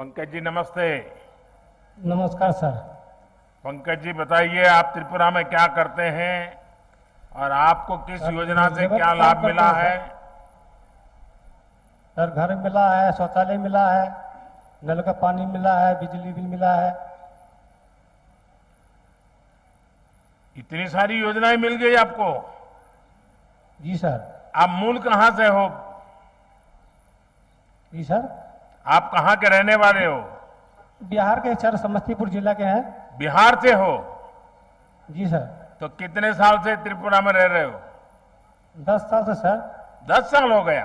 पंकज जी नमस्ते। नमस्कार सर। पंकज जी बताइए आप त्रिपुरा में क्या करते हैं? और आपको किस योजना से क्या लाभ मिला है सर घर मिला है शौचालय मिला है नल का पानी मिला है बिजली बिल मिला है। इतनी सारी योजनाएँ मिल गई आपको? जी सर। आप मूल कहाँ से हो? जी सर। आप कहाँ के रहने वाले हो? बिहार के सर समस्तीपुर जिला के हैं। बिहार से हो? जी सर। तो कितने साल से त्रिपुरा में रह रहे हो? दस साल से सर। दस साल हो गया।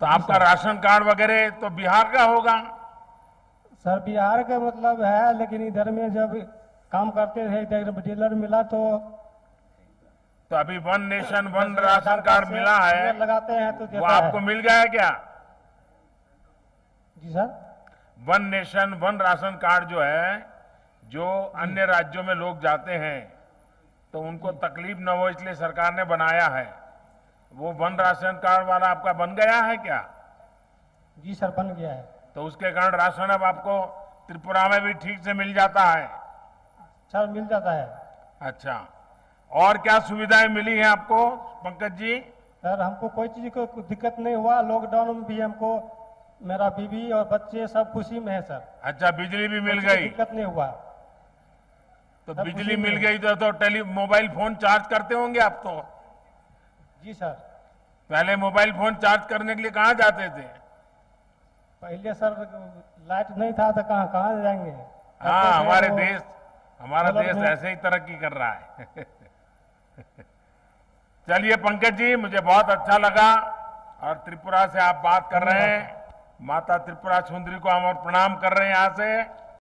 तो आपका राशन कार्ड वगैरह तो बिहार का होगा। सर बिहार का मतलब है लेकिन इधर में जब काम करते थे इधर डीलर मिला तो तो अभी one nation one ration card मिला है। लगाते हैं तो वो आपको है। मिल गया क्या? जी sir. One nation one ration card जो है जो अन्य राज्यों में लोग जाते हैं तो उनको तकलीफ़ न हो इसलिए सरकार ने बनाया है। वो वन राशन कार्ड वाला आपका बन गया है क्या? जी सर बन गया है। तो उसके कारण राशन अब आपको त्रिपुरा में भी ठीक से मिल जाता है। सर मिल जाता है। अच्छा। और क्या सुविधाएँ मिली हैं आपको पंकज जी? सर हमको कोई चीज़ को दिक्कत नहीं हुआ। लॉकडाउन में भी हमको मेरा बीवी और बच्चे सब खुशी में है सर। अच्छा बिजली भी मिल गई। दिक्कत नहीं हुआ। तो बिजली मिल गई तो, तो टेली मोबाइल फ़ोन चार्ज करते होंगे आप तो? जी सर। पहले मोबाइल फ़ोन चार्ज करने के लिए कहाँ जाते थे? पहले सर लाइट नहीं था तो कहाँ कहाँ जाएँगे? हाँ हमारे देश हमारा देश ऐसे ही तरक्की कर रहा है। चलिए पंकज जी मुझे बहुत अच्छा लगा और त्रिपुरा से आप बात कर रहे हैं। माता त्रिपुरा सुंदरी को हम और प्रणाम कर रहे हैं यहाँ से।